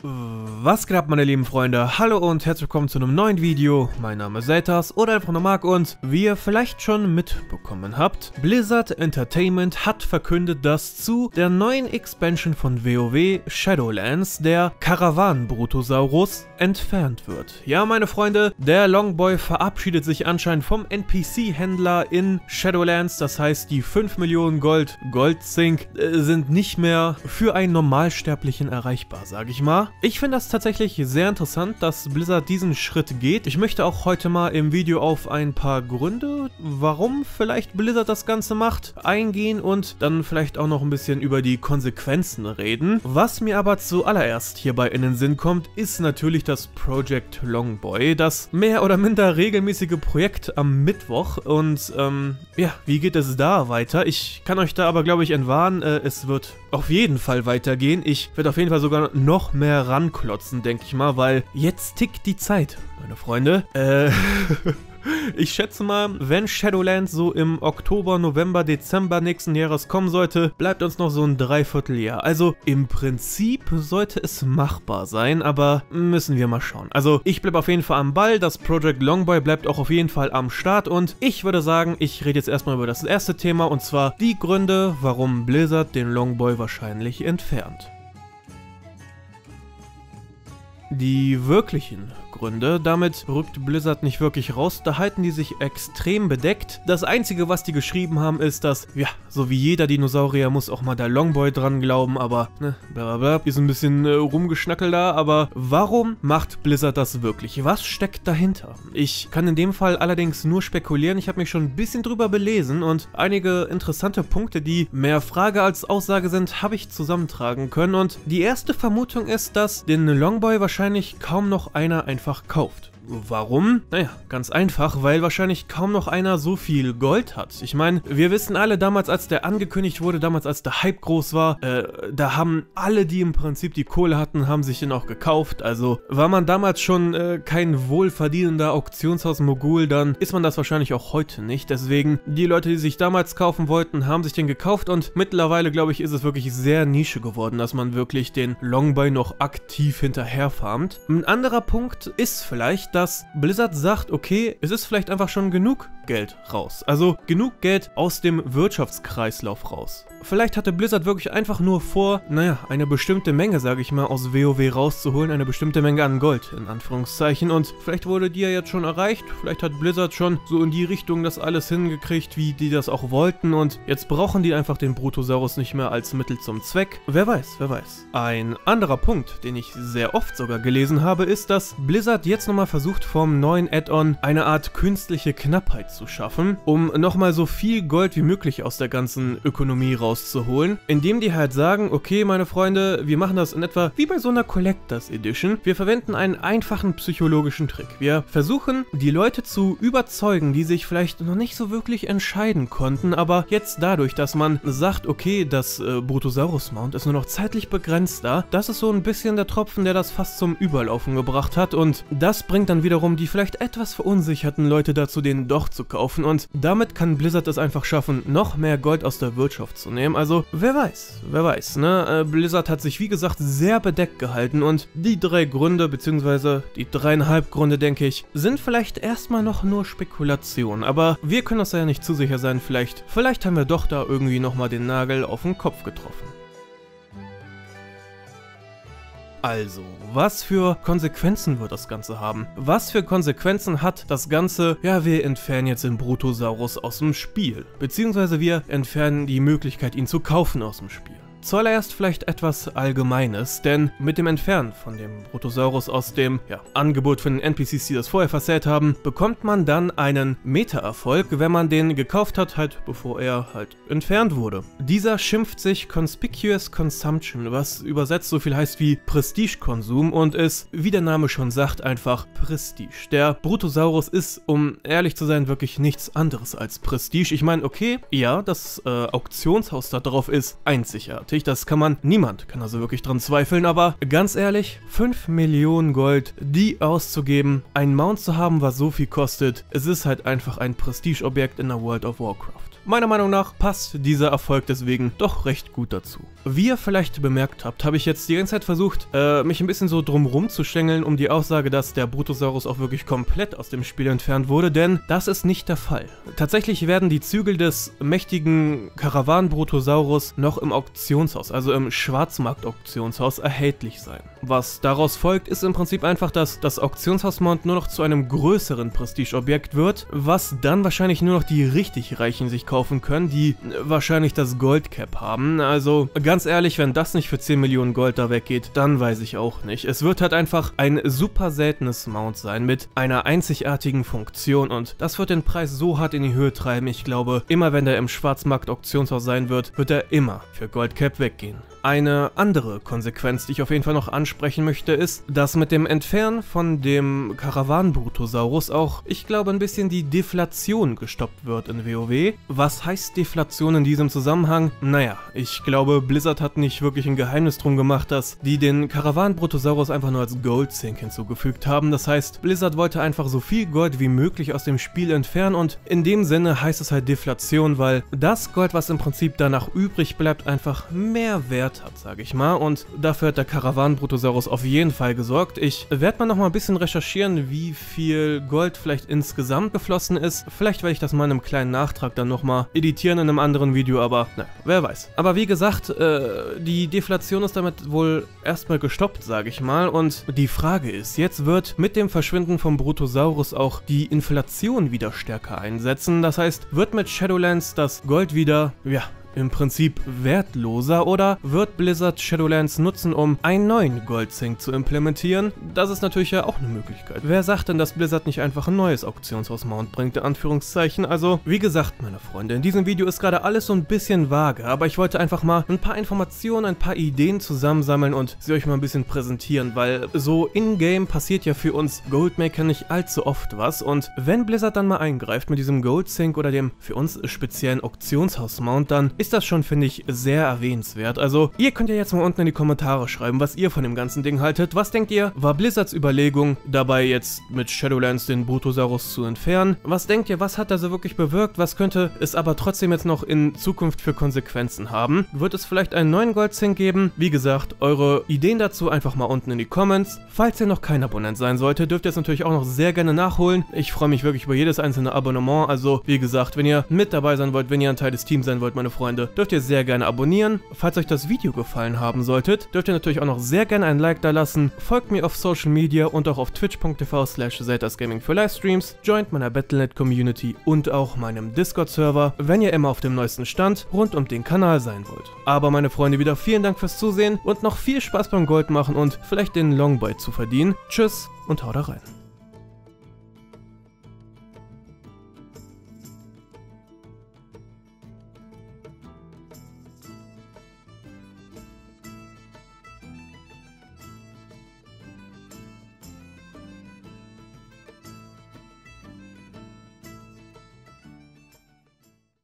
Was geht ab meine lieben Freunde? Hallo und herzlich willkommen zu einem neuen Video. Mein Name ist Zeltas oder einfach nur Marc und wie ihr vielleicht schon mitbekommen habt, Blizzard Entertainment hat verkündet, dass zu der neuen Expansion von WoW Shadowlands der Karawan-Brutosaurus entfernt wird. Ja meine Freunde, der Longboy verabschiedet sich anscheinend vom NPC-Händler in Shadowlands, das heißt die 5 Millionen Gold Goldzink äh, sind nicht mehr für einen Normalsterblichen erreichbar, sage ich mal. Ich finde das tatsächlich sehr interessant, dass Blizzard diesen Schritt geht. Ich möchte auch heute mal im Video auf ein paar Gründe, warum vielleicht Blizzard das Ganze macht, eingehen und dann vielleicht auch noch ein bisschen über die Konsequenzen reden. Was mir aber zuallererst hierbei in den Sinn kommt, ist natürlich das Project Longboy, das mehr oder minder regelmäßige Projekt am Mittwoch und ähm, ja, wie geht es da weiter? Ich kann euch da aber glaube ich entwarnen, äh, es wird auf jeden Fall weitergehen. Ich werde auf jeden Fall sogar noch mehr ranklotzen, denke ich mal, weil jetzt tickt die Zeit, meine Freunde. Äh, ich schätze mal, wenn Shadowlands so im Oktober, November, Dezember nächsten Jahres kommen sollte, bleibt uns noch so ein Dreivierteljahr. Also im Prinzip sollte es machbar sein, aber müssen wir mal schauen. Also ich bleibe auf jeden Fall am Ball, das Project Longboy bleibt auch auf jeden Fall am Start und ich würde sagen, ich rede jetzt erstmal über das erste Thema und zwar die Gründe, warum Blizzard den Longboy wahrscheinlich entfernt. Die wirklichen Gründe. Damit rückt Blizzard nicht wirklich raus, da halten die sich extrem bedeckt. Das einzige, was die geschrieben haben, ist, dass, ja, so wie jeder Dinosaurier muss auch mal der Longboy dran glauben, aber, ne, bla bla ist ein bisschen äh, rumgeschnackelt da, aber warum macht Blizzard das wirklich? Was steckt dahinter? Ich kann in dem Fall allerdings nur spekulieren, ich habe mich schon ein bisschen drüber belesen und einige interessante Punkte, die mehr Frage als Aussage sind, habe ich zusammentragen können und die erste Vermutung ist, dass den Longboy wahrscheinlich kaum noch einer einfach einfach kauft. Warum? Naja, ganz einfach, weil wahrscheinlich kaum noch einer so viel Gold hat. Ich meine, wir wissen alle damals, als der angekündigt wurde, damals als der Hype groß war, äh, da haben alle, die im Prinzip die Kohle hatten, haben sich den auch gekauft. Also war man damals schon äh, kein wohlverdienender Auktionshaus-Mogul, dann ist man das wahrscheinlich auch heute nicht. Deswegen, die Leute, die sich damals kaufen wollten, haben sich den gekauft und mittlerweile, glaube ich, ist es wirklich sehr Nische geworden, dass man wirklich den Longboy noch aktiv hinterher farmt. Ein anderer Punkt ist vielleicht, dass Blizzard sagt, okay, es ist vielleicht einfach schon genug Geld raus. Also genug Geld aus dem Wirtschaftskreislauf raus. Vielleicht hatte Blizzard wirklich einfach nur vor, naja, eine bestimmte Menge, sage ich mal, aus WoW rauszuholen, eine bestimmte Menge an Gold, in Anführungszeichen. Und vielleicht wurde die ja jetzt schon erreicht, vielleicht hat Blizzard schon so in die Richtung das alles hingekriegt, wie die das auch wollten. Und jetzt brauchen die einfach den Brutosaurus nicht mehr als Mittel zum Zweck. Wer weiß, wer weiß. Ein anderer Punkt, den ich sehr oft sogar gelesen habe, ist, dass Blizzard jetzt nochmal versucht, vom neuen Add-on eine Art künstliche Knappheit zu schaffen, um nochmal so viel Gold wie möglich aus der ganzen Ökonomie rauszuholen rauszuholen, indem die halt sagen, okay, meine Freunde, wir machen das in etwa wie bei so einer Collectors Edition. Wir verwenden einen einfachen psychologischen Trick. Wir versuchen, die Leute zu überzeugen, die sich vielleicht noch nicht so wirklich entscheiden konnten, aber jetzt dadurch, dass man sagt, okay, das äh, Brutosaurus Mount ist nur noch zeitlich begrenzt da, das ist so ein bisschen der Tropfen, der das fast zum Überlaufen gebracht hat und das bringt dann wiederum die vielleicht etwas verunsicherten Leute dazu, den doch zu kaufen und damit kann Blizzard es einfach schaffen, noch mehr Gold aus der Wirtschaft zu nehmen nehmen. Also, wer weiß, wer weiß, ne? Äh, Blizzard hat sich, wie gesagt, sehr bedeckt gehalten und die drei Gründe, beziehungsweise die dreieinhalb Gründe, denke ich, sind vielleicht erstmal noch nur Spekulation. Aber wir können uns ja nicht zu sicher sein, vielleicht, vielleicht haben wir doch da irgendwie nochmal den Nagel auf den Kopf getroffen. Also, was für Konsequenzen wird das Ganze haben? Was für Konsequenzen hat das Ganze, ja, wir entfernen jetzt den Brutosaurus aus dem Spiel, beziehungsweise wir entfernen die Möglichkeit, ihn zu kaufen aus dem Spiel. Zuallererst vielleicht etwas Allgemeines, denn mit dem Entfernen von dem Protosaurus aus dem ja, Angebot von den NPCs, die das vorher versät haben, bekommt man dann einen Meta-Erfolg, wenn man den gekauft hat, halt bevor er halt entfernt wurde. Dieser schimpft sich Conspicuous Consumption, was übersetzt so viel heißt wie Prestige-Konsum und ist, wie der Name schon sagt, einfach Prestige. Der Brutosaurus ist, um ehrlich zu sein, wirklich nichts anderes als Prestige. Ich meine, okay, ja, das äh, Auktionshaus da drauf ist einzigartig wichtig, das kann man, niemand kann also wirklich dran zweifeln, aber ganz ehrlich, 5 Millionen Gold, die auszugeben, ein Mount zu haben, was so viel kostet, es ist halt einfach ein Prestigeobjekt in der World of Warcraft. Meiner Meinung nach passt dieser Erfolg deswegen doch recht gut dazu. Wie ihr vielleicht bemerkt habt, habe ich jetzt die ganze Zeit versucht, äh, mich ein bisschen so drumrum zu schlängeln, um die Aussage, dass der Brutosaurus auch wirklich komplett aus dem Spiel entfernt wurde, denn das ist nicht der Fall. Tatsächlich werden die Zügel des mächtigen Karawan-Brutosaurus noch im Auktionshaus, also im Schwarzmarkt-Auktionshaus, erhältlich sein. Was daraus folgt, ist im Prinzip einfach, dass das Auktionshaus-Mount nur noch zu einem größeren Prestigeobjekt wird, was dann wahrscheinlich nur noch die richtig Reichen sich kaufen können, die wahrscheinlich das Goldcap haben. Also ganz ehrlich, wenn das nicht für 10 Millionen Gold da weggeht, dann weiß ich auch nicht. Es wird halt einfach ein super seltenes Mount sein mit einer einzigartigen Funktion und das wird den Preis so hart in die Höhe treiben. Ich glaube, immer wenn der im Schwarzmarkt-Auktionshaus sein wird, wird er immer für Goldcap weggehen. Eine andere Konsequenz, die ich auf jeden Fall noch ansprechen möchte, ist, dass mit dem Entfernen von dem Karawan-Brutosaurus auch, ich glaube, ein bisschen die Deflation gestoppt wird in WoW. Was heißt Deflation in diesem Zusammenhang? Naja, ich glaube, Blizzard hat nicht wirklich ein Geheimnis drum gemacht, dass die den Karawan-Brutosaurus einfach nur als Goldsink hinzugefügt haben. Das heißt, Blizzard wollte einfach so viel Gold wie möglich aus dem Spiel entfernen und in dem Sinne heißt es halt Deflation, weil das Gold, was im Prinzip danach übrig bleibt, einfach mehr wert hat, sage ich mal. Und dafür hat der Karawan-Brutosaurus auf jeden Fall gesorgt. Ich werde mal noch mal ein bisschen recherchieren, wie viel Gold vielleicht insgesamt geflossen ist. Vielleicht werde ich das mal in einem kleinen Nachtrag dann noch mal editieren in einem anderen Video, aber na, wer weiß. Aber wie gesagt, äh, die Deflation ist damit wohl erstmal gestoppt, sage ich mal. Und die Frage ist, jetzt wird mit dem Verschwinden vom Brutosaurus auch die Inflation wieder stärker einsetzen. Das heißt, wird mit Shadowlands das Gold wieder, ja, im Prinzip wertloser oder wird Blizzard Shadowlands nutzen, um einen neuen Goldsync zu implementieren? Das ist natürlich ja auch eine Möglichkeit. Wer sagt denn, dass Blizzard nicht einfach ein neues Auktionshaus-Mount bringt, in Anführungszeichen? Also, wie gesagt, meine Freunde, in diesem Video ist gerade alles so ein bisschen vage, aber ich wollte einfach mal ein paar Informationen, ein paar Ideen zusammensammeln und sie euch mal ein bisschen präsentieren, weil so in-game passiert ja für uns Goldmaker nicht allzu oft was und wenn Blizzard dann mal eingreift mit diesem Goldsync oder dem für uns speziellen Auktionshaus-Mount, dann ist das schon, finde ich, sehr erwähnenswert. Also, ihr könnt ja jetzt mal unten in die Kommentare schreiben, was ihr von dem ganzen Ding haltet. Was denkt ihr, war Blizzards Überlegung, dabei jetzt mit Shadowlands den Brutosaurus zu entfernen? Was denkt ihr, was hat er so wirklich bewirkt? Was könnte es aber trotzdem jetzt noch in Zukunft für Konsequenzen haben? Wird es vielleicht einen neuen Goldzink geben? Wie gesagt, eure Ideen dazu einfach mal unten in die Comments. Falls ihr noch kein Abonnent sein solltet, dürft ihr es natürlich auch noch sehr gerne nachholen. Ich freue mich wirklich über jedes einzelne Abonnement. Also, wie gesagt, wenn ihr mit dabei sein wollt, wenn ihr ein Teil des Teams sein wollt, meine Freunde, Freunde, dürft ihr sehr gerne abonnieren. Falls euch das Video gefallen haben solltet, dürft ihr natürlich auch noch sehr gerne ein Like da lassen. Folgt mir auf Social Media und auch auf twitch.tv slash Gaming für Livestreams. Joint meiner Battle.net Community und auch meinem Discord-Server, wenn ihr immer auf dem neuesten Stand rund um den Kanal sein wollt. Aber meine Freunde, wieder vielen Dank fürs Zusehen und noch viel Spaß beim Gold machen und vielleicht den Longboy zu verdienen. Tschüss und haut rein.